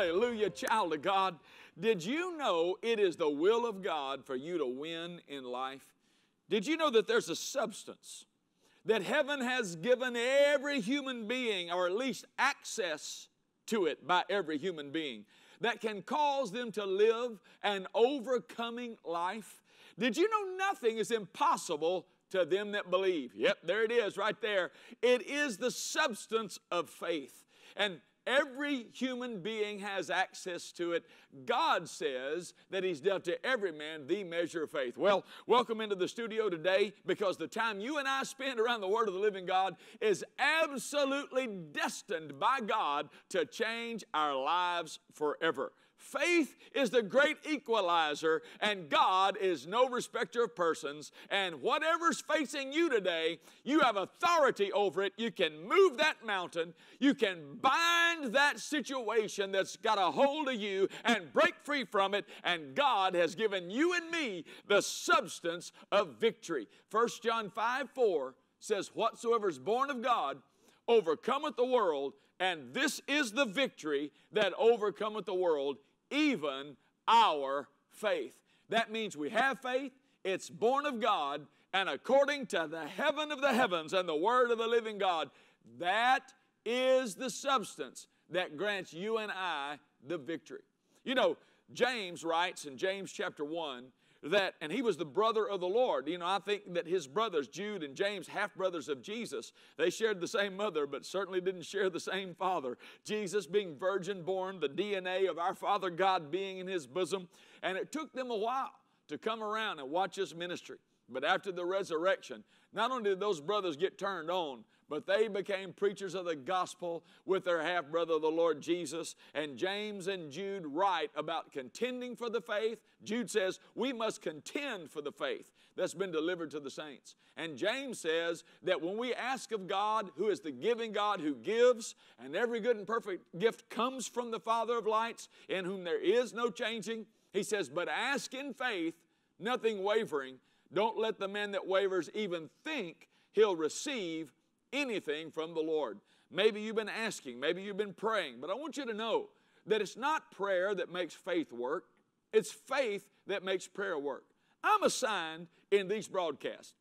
a child of God, did you know it is the will of God for you to win in life? Did you know that there's a substance that heaven has given every human being, or at least access to it by every human being, that can cause them to live an overcoming life? Did you know nothing is impossible to them that believe? Yep, there it is right there. It is the substance of faith. And Every human being has access to it. God says that He's dealt to every man the measure of faith. Well, welcome into the studio today because the time you and I spend around the Word of the living God is absolutely destined by God to change our lives forever. Faith is the great equalizer, and God is no respecter of persons. And whatever's facing you today, you have authority over it. You can move that mountain, you can bind that situation that's got a hold of you and break free from it. And God has given you and me the substance of victory. 1 John 5 4 says, Whatsoever is born of God overcometh the world, and this is the victory that overcometh the world, even our faith. That means we have faith, it's born of God, and according to the heaven of the heavens and the word of the living God, that is the substance that grants you and I the victory. You know, James writes in James chapter 1 that, and he was the brother of the Lord. You know, I think that his brothers, Jude and James, half brothers of Jesus, they shared the same mother, but certainly didn't share the same father. Jesus being virgin born, the DNA of our Father God being in his bosom. And it took them a while to come around and watch his ministry. But after the resurrection, not only did those brothers get turned on, but they became preachers of the gospel with their half brother, the Lord Jesus. And James and Jude write about contending for the faith. Jude says, We must contend for the faith that's been delivered to the saints. And James says that when we ask of God, who is the giving God who gives, and every good and perfect gift comes from the Father of lights, in whom there is no changing, he says, But ask in faith, nothing wavering. Don't let the man that wavers even think he'll receive anything from the Lord. Maybe you've been asking, maybe you've been praying, but I want you to know that it's not prayer that makes faith work, it's faith that makes prayer work. I'm assigned in these broadcasts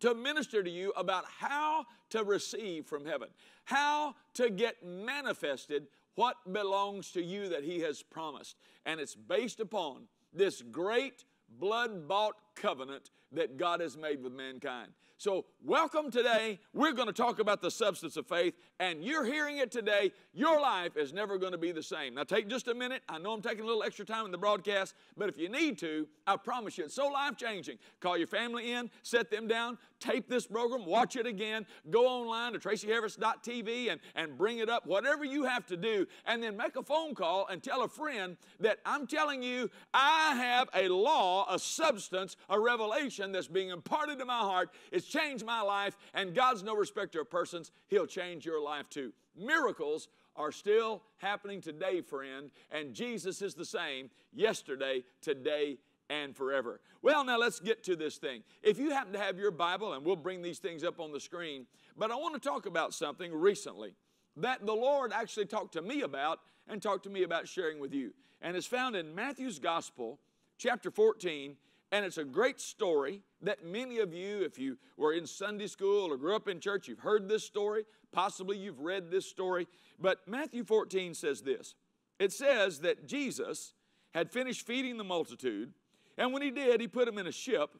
to minister to you about how to receive from heaven, how to get manifested what belongs to you that He has promised. And it's based upon this great blood bought covenant that God has made with mankind. So, welcome today. We're going to talk about the substance of faith, and you're hearing it today. Your life is never going to be the same. Now, take just a minute. I know I'm taking a little extra time in the broadcast, but if you need to, I promise you, it's so life changing. Call your family in, set them down, tape this program, watch it again, go online to tracyharris.tv and, and bring it up, whatever you have to do, and then make a phone call and tell a friend that I'm telling you, I have a law, a substance, a revelation that's being imparted to my heart. It's changed my life, and God's no respecter of persons. He'll change your life too. Miracles are still happening today, friend, and Jesus is the same yesterday, today, and forever. Well, now let's get to this thing. If you happen to have your Bible, and we'll bring these things up on the screen, but I want to talk about something recently that the Lord actually talked to me about and talked to me about sharing with you. And it's found in Matthew's Gospel, chapter 14, and it's a great story that many of you, if you were in Sunday school or grew up in church, you've heard this story. Possibly you've read this story. But Matthew 14 says this it says that Jesus had finished feeding the multitude, and when he did, he put them in a ship.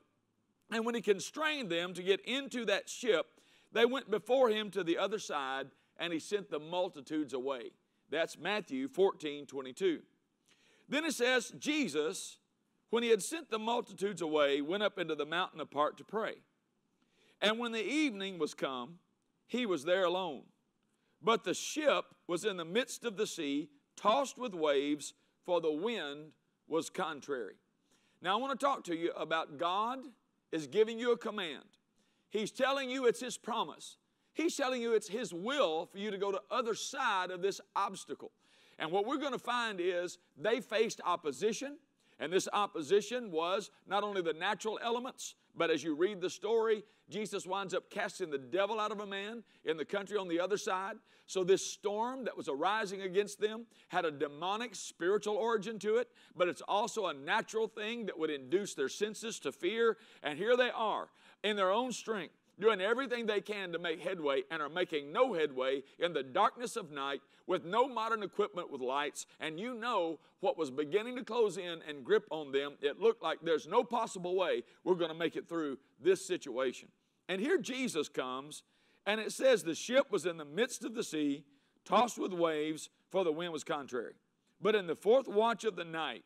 And when he constrained them to get into that ship, they went before him to the other side, and he sent the multitudes away. That's Matthew 14 22. Then it says, Jesus when he had sent the multitudes away, went up into the mountain apart to pray. And when the evening was come, he was there alone. But the ship was in the midst of the sea, tossed with waves, for the wind was contrary. Now, I want to talk to you about God is giving you a command. He's telling you it's His promise. He's telling you it's His will for you to go to other side of this obstacle. And what we're going to find is they faced opposition, And this opposition was not only the natural elements, but as you read the story, Jesus winds up casting the devil out of a man in the country on the other side. So, this storm that was arising against them had a demonic spiritual origin to it, but it's also a natural thing that would induce their senses to fear. And here they are in their own strength doing everything they can to make headway and are making no headway in the darkness of night with no modern equipment with lights. And you know what was beginning to close in and grip on them. It looked like there's no possible way we're going to make it through this situation. And here Jesus comes, and it says the ship was in the midst of the sea, tossed with waves, for the wind was contrary. But in the fourth watch of the night,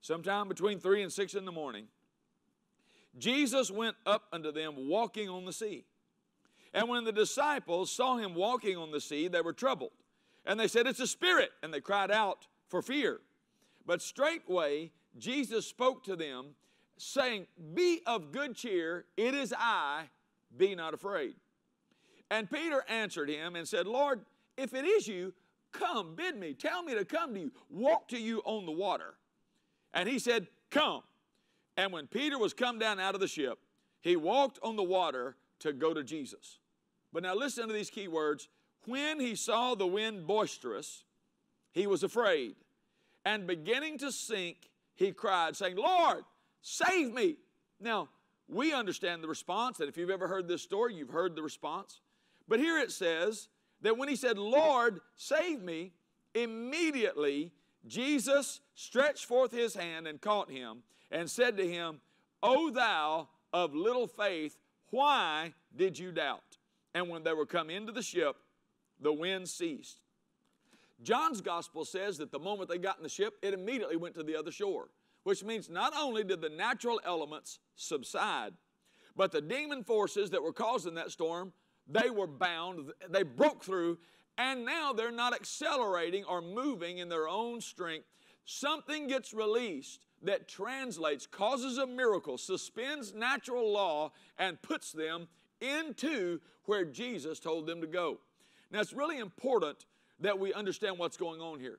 sometime between three and six in the morning, Jesus went up unto them walking on the sea. And when the disciples saw him walking on the sea, they were troubled. And they said, It's a spirit. And they cried out for fear. But straightway Jesus spoke to them, saying, Be of good cheer, it is I, be not afraid. And Peter answered him and said, Lord, if it is you, come, bid me, tell me to come to you, walk to you on the water. And he said, Come. And when Peter was come down out of the ship, he walked on the water to go to Jesus. But now listen to these key words. When he saw the wind boisterous, he was afraid. And beginning to sink, he cried, saying, Lord, save me. Now, we understand the response, and if you've ever heard this story, you've heard the response. But here it says that when he said, Lord, save me, immediately Jesus stretched forth his hand and caught him and said to him, O thou of little faith, why did you doubt? And when they were come into the ship, the wind ceased. John's gospel says that the moment they got in the ship, it immediately went to the other shore, which means not only did the natural elements subside, but the demon forces that were causing that storm, they were bound, they broke through, and now they're not accelerating or moving in their own strength. Something gets released that translates, causes a miracle, suspends natural law, and puts them into where Jesus told them to go. Now, it's really important that we understand what's going on here.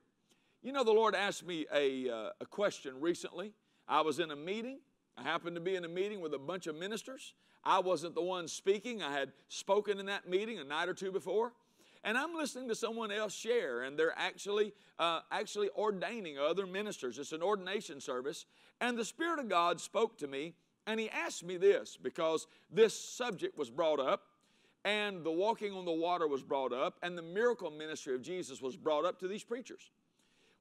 You know, the Lord asked me a, uh, a question recently. I was in a meeting. I happened to be in a meeting with a bunch of ministers. I wasn't the one speaking, I had spoken in that meeting a night or two before and I'm listening to someone else share, and they're actually uh, actually ordaining other ministers. It's an ordination service, and the Spirit of God spoke to me, and He asked me this because this subject was brought up, and the walking on the water was brought up, and the miracle ministry of Jesus was brought up to these preachers.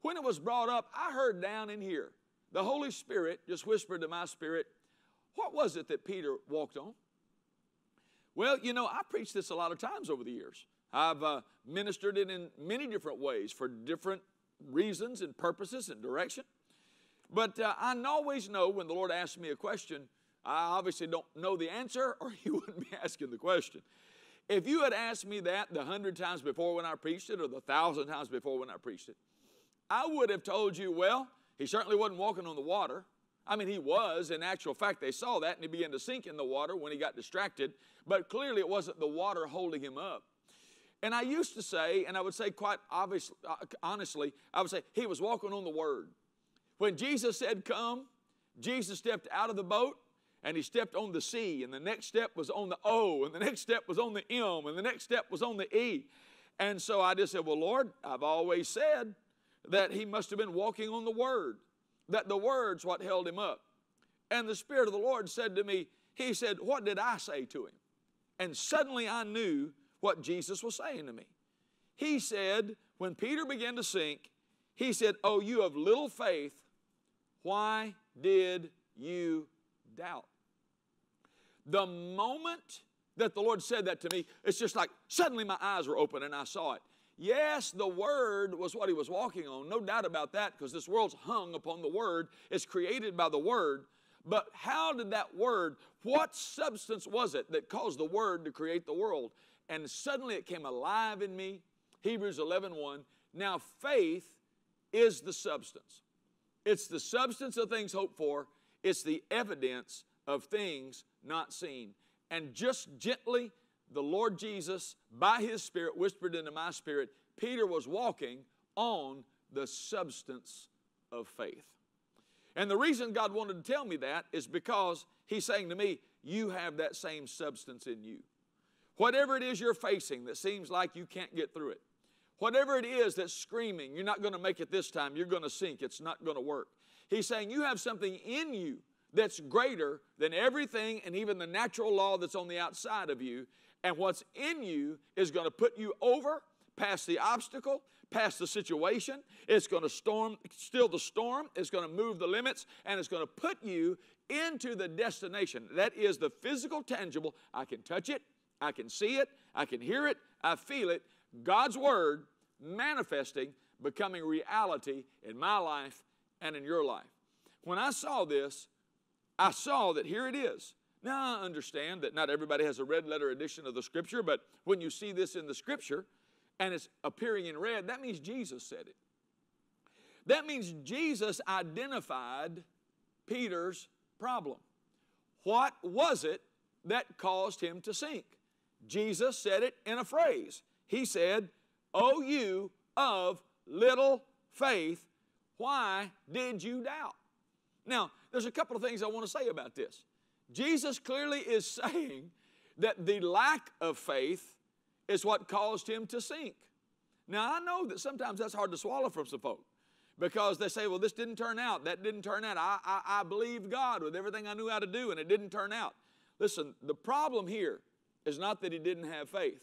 When it was brought up, I heard down in here the Holy Spirit just whispered to my spirit, "What was it that Peter walked on?" Well, you know, I preached this a lot of times over the years. I've uh, ministered it in many different ways for different reasons and purposes and direction. But uh, I always know when the Lord asks me a question, I obviously don't know the answer or He wouldn't be asking the question. If you had asked me that the hundred times before when I preached it or the thousand times before when I preached it, I would have told you, well, he certainly wasn't walking on the water. I mean, he was. In actual fact, they saw that and he began to sink in the water when he got distracted. But clearly, it wasn't the water holding him up. And I used to say, and I would say quite obviously, uh, honestly, I would say he was walking on the Word. When Jesus said, Come, Jesus stepped out of the boat and he stepped on the C, and the next step was on the O, and the next step was on the M, and the next step was on the E. And so I just said, Well, Lord, I've always said that he must have been walking on the Word, that the Word's what held him up. And the Spirit of the Lord said to me, He said, What did I say to him? And suddenly I knew what Jesus was saying to me. He said, when Peter began to sink, he said, Oh, you have little faith, why did you doubt? The moment that the Lord said that to me, it's just like suddenly my eyes were open and I saw it. Yes, the Word was what he was walking on, no doubt about that, because this world's hung upon the Word, it's created by the Word. But how did that Word, what substance was it that caused the Word to create the world? And suddenly it came alive in me. Hebrews 11 1. Now, faith is the substance. It's the substance of things hoped for, it's the evidence of things not seen. And just gently, the Lord Jesus, by His Spirit, whispered into my spirit, Peter was walking on the substance of faith. And the reason God wanted to tell me that is because He's saying to me, You have that same substance in you. Whatever it is you're facing that seems like you can't get through it, whatever it is that's screaming, you're not going to make it this time, you're going to sink, it's not going to work. He's saying you have something in you that's greater than everything and even the natural law that's on the outside of you. And what's in you is going to put you over past the obstacle, past the situation. It's going to storm, still the storm. It's going to move the limits, and it's going to put you into the destination. That is the physical, tangible. I can touch it, I can see it, I can hear it, I feel it. God's Word manifesting, becoming reality in my life and in your life. When I saw this, I saw that here it is. Now I understand that not everybody has a red letter edition of the Scripture, but when you see this in the Scripture and it's appearing in red, that means Jesus said it. That means Jesus identified Peter's problem. What was it that caused him to sink? Jesus said it in a phrase. He said, O you of little faith, why did you doubt? Now, there's a couple of things I want to say about this. Jesus clearly is saying that the lack of faith is what caused him to sink. Now, I know that sometimes that's hard to swallow from some folk because they say, well, this didn't turn out, that didn't turn out. I, I, I believed God with everything I knew how to do, and it didn't turn out. Listen, the problem here is not that he didn't have faith.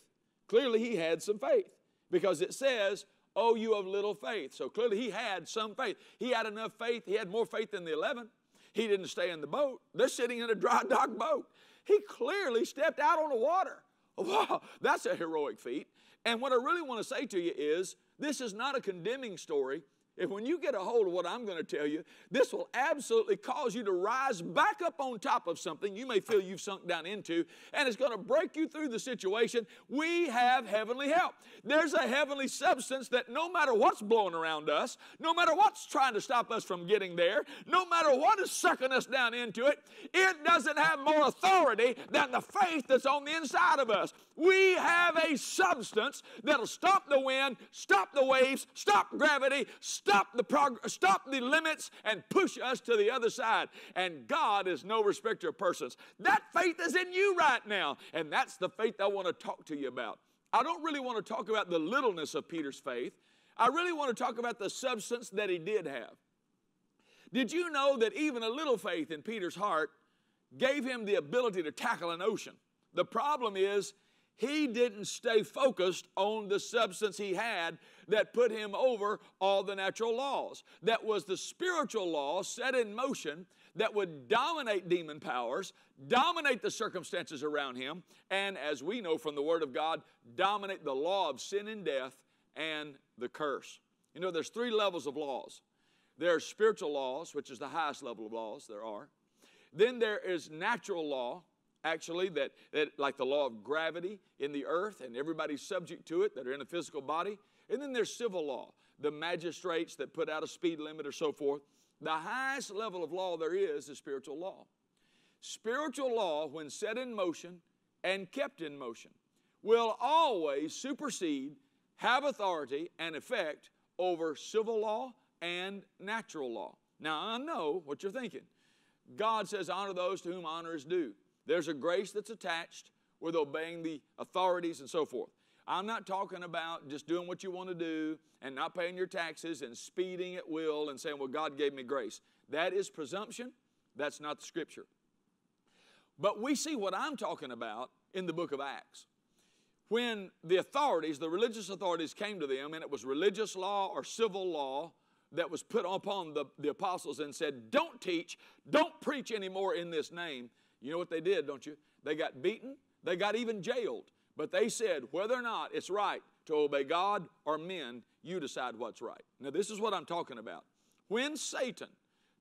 Clearly, he had some faith because it says, Oh, you of little faith. So clearly, he had some faith. He had enough faith. He had more faith than the 11. He didn't stay in the boat. They're sitting in a dry dock boat. He clearly stepped out on the water. Wow, that's a heroic feat. And what I really want to say to you is this is not a condemning story. If when you get a hold of what I'm going to tell you, this will absolutely cause you to rise back up on top of something you may feel you've sunk down into, and it's going to break you through the situation. We have heavenly help. There's a heavenly substance that no matter what's blowing around us, no matter what's trying to stop us from getting there, no matter what is sucking us down into it, it doesn't have more authority than the faith that's on the inside of us. We have a substance that'll stop the wind, stop the waves, stop gravity, stop the prog- stop the limits and push us to the other side. And God is no respecter of persons. That faith is in you right now, and that's the faith I want to talk to you about. I don't really want to talk about the littleness of Peter's faith. I really want to talk about the substance that he did have. Did you know that even a little faith in Peter's heart gave him the ability to tackle an ocean? The problem is he didn't stay focused on the substance he had that put him over all the natural laws. That was the spiritual law set in motion that would dominate demon powers, dominate the circumstances around him, and as we know from the Word of God, dominate the law of sin and death and the curse. You know, there's three levels of laws. There are spiritual laws, which is the highest level of laws there are. Then there is natural law, actually, that, that like the law of gravity in the earth, and everybody's subject to it that are in a physical body. And then there's civil law, the magistrates that put out a speed limit or so forth. The highest level of law there is is spiritual law. Spiritual law, when set in motion and kept in motion, will always supersede, have authority, and effect over civil law and natural law. Now, I know what you're thinking. God says, honor those to whom honor is due. There's a grace that's attached with obeying the authorities and so forth. I'm not talking about just doing what you want to do and not paying your taxes and speeding at will and saying, well, God gave me grace. That is presumption. That's not the scripture. But we see what I'm talking about in the book of Acts. When the authorities, the religious authorities came to them, and it was religious law or civil law that was put upon the, the apostles and said, Don't teach, don't preach anymore in this name. You know what they did, don't you? They got beaten, they got even jailed. But they said, whether or not it's right to obey God or men, you decide what's right. Now, this is what I'm talking about. When Satan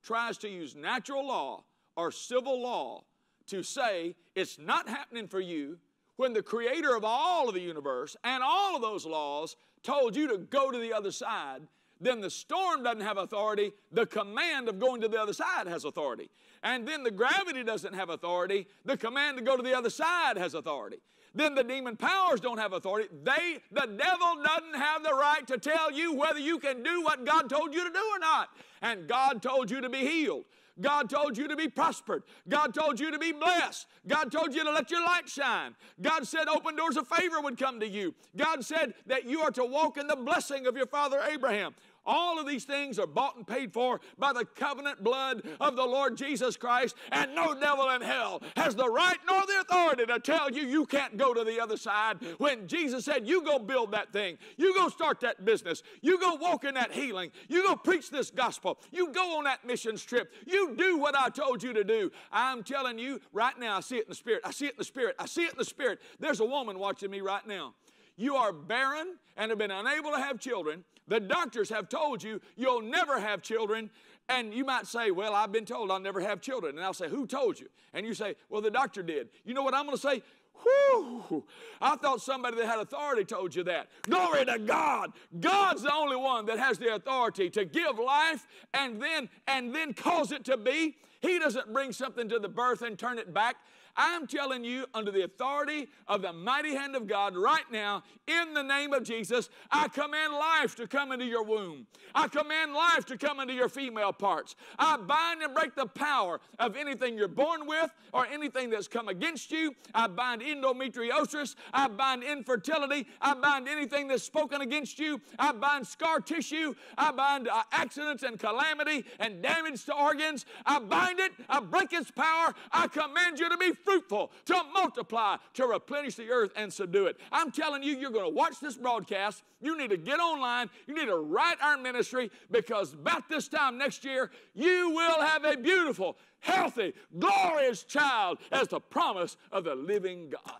tries to use natural law or civil law to say it's not happening for you, when the creator of all of the universe and all of those laws told you to go to the other side, then the storm doesn't have authority. The command of going to the other side has authority. And then the gravity doesn't have authority. The command to go to the other side has authority. Then the demon powers don't have authority. They, the devil doesn't have the right to tell you whether you can do what God told you to do or not. And God told you to be healed. God told you to be prospered. God told you to be blessed. God told you to let your light shine. God said open doors of favor would come to you. God said that you are to walk in the blessing of your father Abraham. All of these things are bought and paid for by the covenant blood of the Lord Jesus Christ, and no devil in hell has the right nor the authority to tell you you can't go to the other side. When Jesus said, You go build that thing, you go start that business, you go walk in that healing, you go preach this gospel, you go on that missions trip, you do what I told you to do. I'm telling you right now, I see it in the spirit. I see it in the spirit. I see it in the spirit. There's a woman watching me right now. You are barren and have been unable to have children the doctors have told you you'll never have children. And you might say, Well, I've been told I'll never have children. And I'll say, Who told you? And you say, Well, the doctor did. You know what I'm going to say? Whew, I thought somebody that had authority told you that. Glory to God. God's the only one that has the authority to give life and then and then cause it to be. He doesn't bring something to the birth and turn it back. I'm telling you, under the authority of the mighty hand of God right now, in the name of Jesus, I command life to come into your womb. I command life to come into your female parts. I bind and break the power of anything you're born with or anything that's come against you. I bind endometriosis. I bind infertility. I bind anything that's spoken against you. I bind scar tissue. I bind uh, accidents and calamity and damage to organs. I bind it. I break its power. I command you to be fruitful, to multiply, to replenish the earth and subdue it. I'm telling you, you're going to watch this broadcast. You need to get online. You need to write our ministry because about this time next year, you will have a beautiful, healthy, glorious child as the promise of the living God.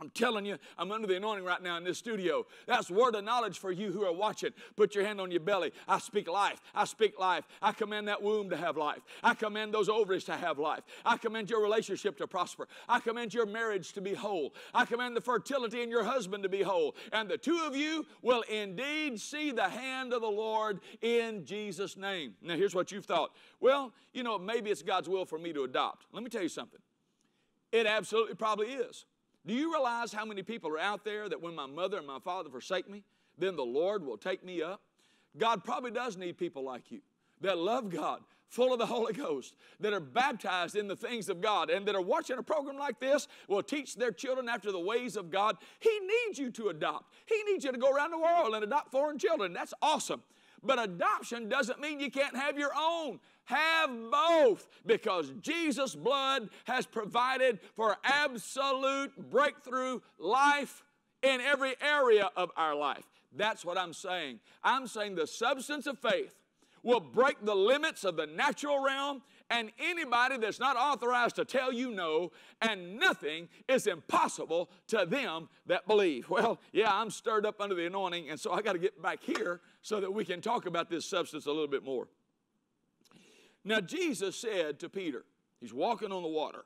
I'm telling you, I'm under the anointing right now in this studio. That's word of knowledge for you who are watching. Put your hand on your belly. I speak life. I speak life. I command that womb to have life. I command those ovaries to have life. I command your relationship to prosper. I command your marriage to be whole. I command the fertility in your husband to be whole. And the two of you will indeed see the hand of the Lord in Jesus' name. Now, here's what you've thought. Well, you know, maybe it's God's will for me to adopt. Let me tell you something. It absolutely probably is. Do you realize how many people are out there that when my mother and my father forsake me, then the Lord will take me up? God probably does need people like you that love God, full of the Holy Ghost, that are baptized in the things of God, and that are watching a program like this, will teach their children after the ways of God. He needs you to adopt. He needs you to go around the world and adopt foreign children. That's awesome. But adoption doesn't mean you can't have your own. Have both because Jesus' blood has provided for absolute breakthrough life in every area of our life. That's what I'm saying. I'm saying the substance of faith will break the limits of the natural realm and anybody that's not authorized to tell you no, and nothing is impossible to them that believe. Well, yeah, I'm stirred up under the anointing, and so I got to get back here so that we can talk about this substance a little bit more. Now, Jesus said to Peter, he's walking on the water.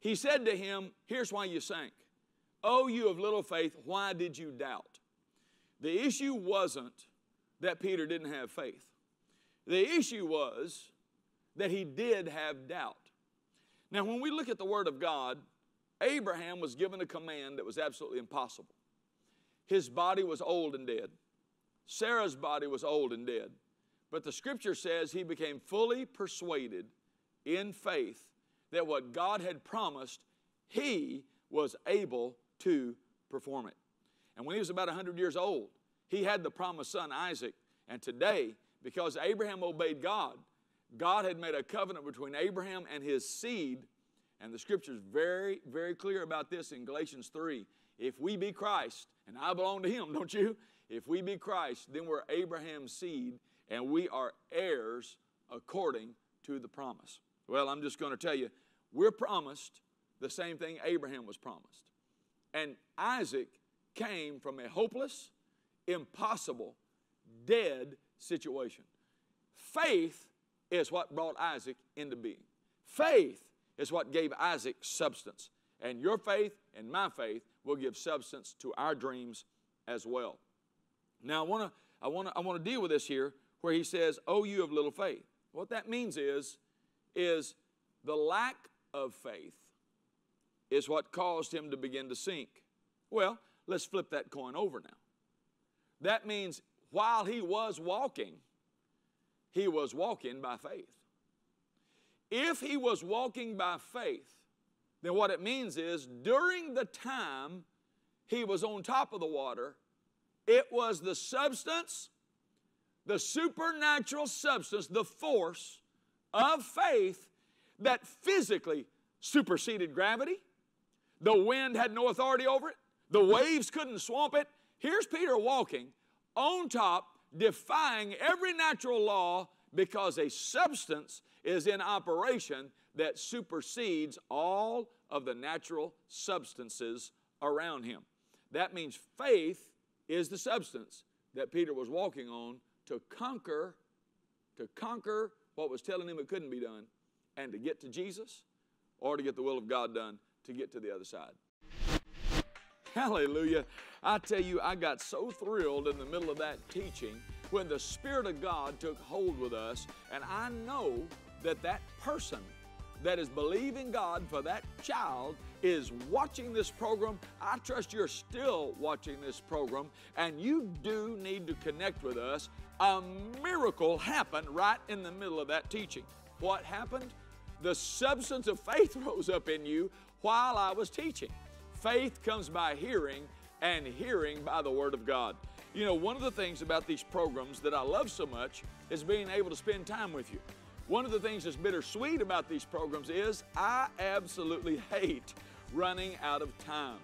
He said to him, Here's why you sank. Oh, you of little faith, why did you doubt? The issue wasn't that Peter didn't have faith, the issue was that he did have doubt. Now, when we look at the Word of God, Abraham was given a command that was absolutely impossible. His body was old and dead. Sarah's body was old and dead. But the scripture says he became fully persuaded in faith that what God had promised, he was able to perform it. And when he was about 100 years old, he had the promised son Isaac. And today, because Abraham obeyed God, God had made a covenant between Abraham and his seed, and the scripture is very, very clear about this in Galatians 3. If we be Christ, and I belong to him, don't you? If we be Christ, then we're Abraham's seed, and we are heirs according to the promise. Well, I'm just going to tell you, we're promised the same thing Abraham was promised. And Isaac came from a hopeless, impossible, dead situation. Faith is what brought Isaac into being. Faith is what gave Isaac substance. And your faith and my faith will give substance to our dreams as well. Now, I want to I want to I want to deal with this here where he says, "Oh you of little faith." What that means is is the lack of faith is what caused him to begin to sink. Well, let's flip that coin over now. That means while he was walking, he was walking by faith. If he was walking by faith, then what it means is during the time he was on top of the water, it was the substance, the supernatural substance, the force of faith that physically superseded gravity. The wind had no authority over it, the waves couldn't swamp it. Here's Peter walking on top, defying every natural law because a substance is in operation that supersedes all of the natural substances around him. That means faith is the substance that Peter was walking on to conquer to conquer what was telling him it couldn't be done and to get to Jesus or to get the will of God done to get to the other side. Hallelujah. I tell you, I got so thrilled in the middle of that teaching when the Spirit of God took hold with us, and I know that that person that is believing God for that child is watching this program. I trust you're still watching this program, and you do need to connect with us. A miracle happened right in the middle of that teaching. What happened? The substance of faith rose up in you while I was teaching. Faith comes by hearing, and hearing by the Word of God. You know, one of the things about these programs that I love so much is being able to spend time with you. One of the things that's bittersweet about these programs is I absolutely hate running out of time.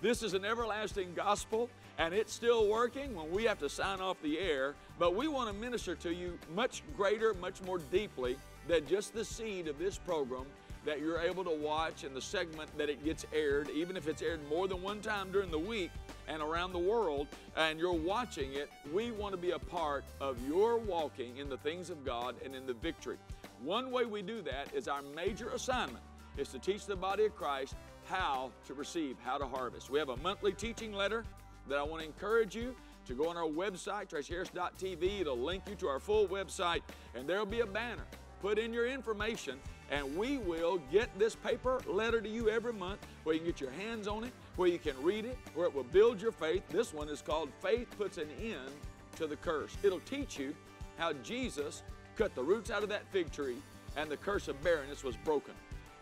This is an everlasting gospel, and it's still working when we have to sign off the air, but we want to minister to you much greater, much more deeply than just the seed of this program that you're able to watch and the segment that it gets aired, even if it's aired more than one time during the week and around the world, and you're watching it, we want to be a part of your walking in the things of God and in the victory. One way we do that is our major assignment is to teach the body of Christ how to receive, how to harvest. We have a monthly teaching letter that I want to encourage you to go on our website, tracyharris.tv. It'll link you to our full website, and there'll be a banner. Put in your information, and we will get this paper letter to you every month where you can get your hands on it, where you can read it, where it will build your faith. This one is called Faith Puts an End to the Curse. It'll teach you how Jesus cut the roots out of that fig tree and the curse of barrenness was broken.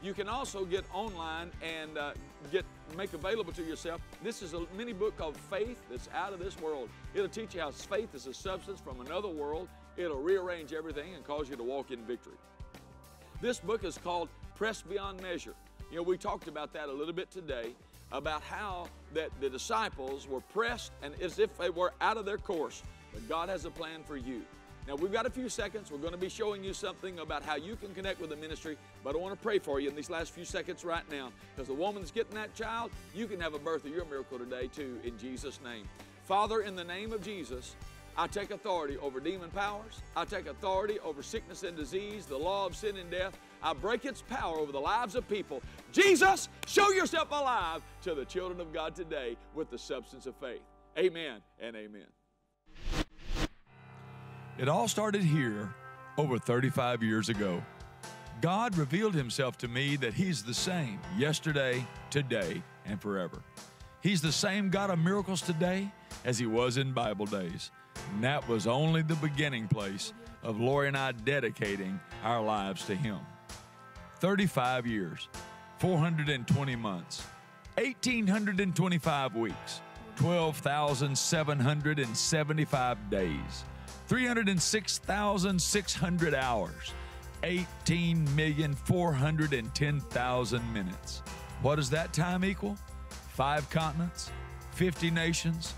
You can also get online and uh, get make available to yourself. This is a mini book called Faith that's out of this world. It'll teach you how faith is a substance from another world. It'll rearrange everything and cause you to walk in victory. This book is called Press Beyond Measure. You know, we talked about that a little bit today about how that the disciples were pressed and as if they were out of their course. But God has a plan for you. Now, we've got a few seconds. We're going to be showing you something about how you can connect with the ministry, but I want to pray for you in these last few seconds right now because the woman that's getting that child, you can have a birth of your miracle today, too, in Jesus' name. Father, in the name of Jesus, I take authority over demon powers. I take authority over sickness and disease, the law of sin and death. I break its power over the lives of people. Jesus, show yourself alive to the children of God today with the substance of faith. Amen and amen. It all started here over 35 years ago. God revealed himself to me that he's the same yesterday, today, and forever. He's the same God of miracles today as he was in Bible days. And that was only the beginning place of Lori and I dedicating our lives to him. 35 years, 420 months, 1,825 weeks, 12,775 days, 306,600 hours, 18,410,000 minutes. What does that time equal? Five continents, 50 nations,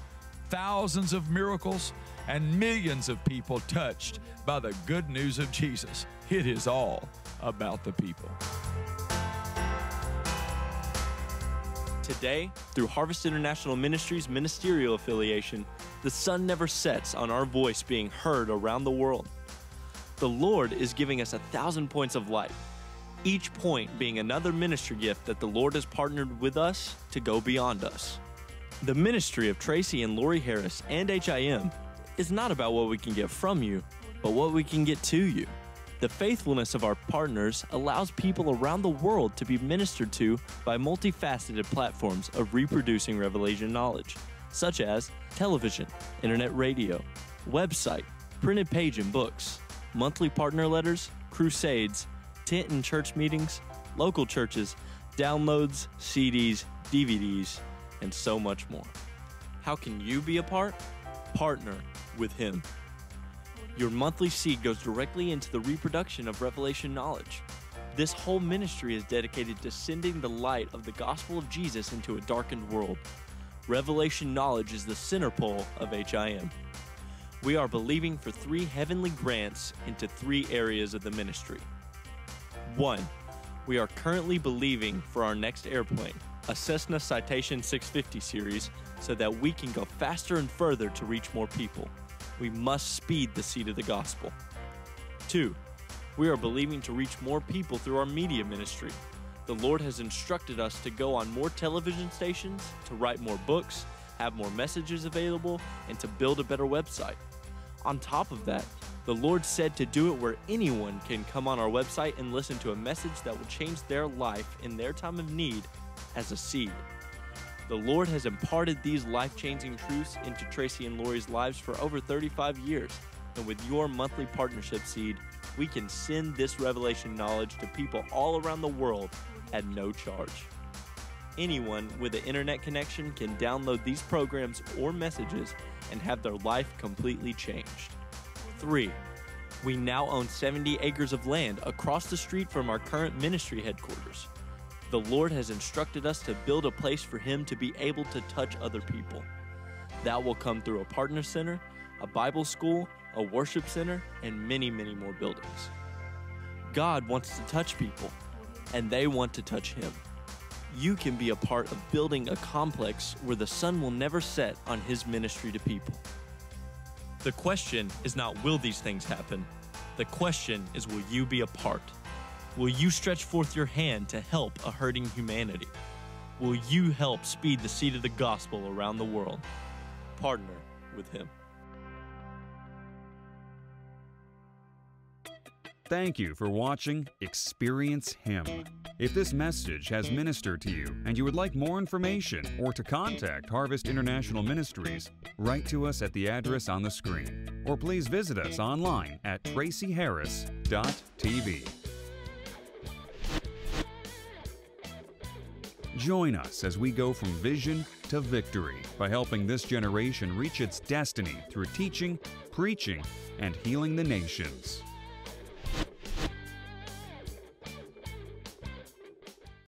thousands of miracles, and millions of people touched by the good news of Jesus. It is all about the people. Today, through Harvest International Ministries ministerial affiliation, the sun never sets on our voice being heard around the world. The Lord is giving us a thousand points of light, each point being another ministry gift that the Lord has partnered with us to go beyond us. The ministry of Tracy and Lori Harris and HIM is not about what we can get from you, but what we can get to you. The faithfulness of our partners allows people around the world to be ministered to by multifaceted platforms of reproducing revelation knowledge, such as television, internet radio, website, printed page and books, monthly partner letters, crusades, tent and church meetings, local churches, downloads, CDs, DVDs, and so much more. How can you be a part? Partner with Him. Your monthly seed goes directly into the reproduction of revelation knowledge. This whole ministry is dedicated to sending the light of the gospel of Jesus into a darkened world. Revelation knowledge is the center pole of HIM. We are believing for three heavenly grants into three areas of the ministry. One, we are currently believing for our next airplane, a Cessna Citation 650 series, so that we can go faster and further to reach more people we must speed the seed of the gospel. Two, we are believing to reach more people through our media ministry. The Lord has instructed us to go on more television stations, to write more books, have more messages available, and to build a better website. On top of that, the Lord said to do it where anyone can come on our website and listen to a message that will change their life in their time of need as a seed. The Lord has imparted these life changing truths into Tracy and Lori's lives for over 35 years. And with your monthly partnership seed, we can send this revelation knowledge to people all around the world at no charge. Anyone with an internet connection can download these programs or messages and have their life completely changed. 3. We now own 70 acres of land across the street from our current ministry headquarters the Lord has instructed us to build a place for Him to be able to touch other people. That will come through a partner center, a Bible school, a worship center, and many, many more buildings. God wants to touch people, and they want to touch Him. You can be a part of building a complex where the sun will never set on His ministry to people. The question is not will these things happen? The question is will you be a part? Will you stretch forth your hand to help a hurting humanity? Will you help speed the seed of the gospel around the world? Partner with Him. Thank you for watching Experience Him. If this message has ministered to you and you would like more information or to contact Harvest International Ministries, write to us at the address on the screen or please visit us online at tracyharris.tv. Join us as we go from vision to victory by helping this generation reach its destiny through teaching, preaching, and healing the nations.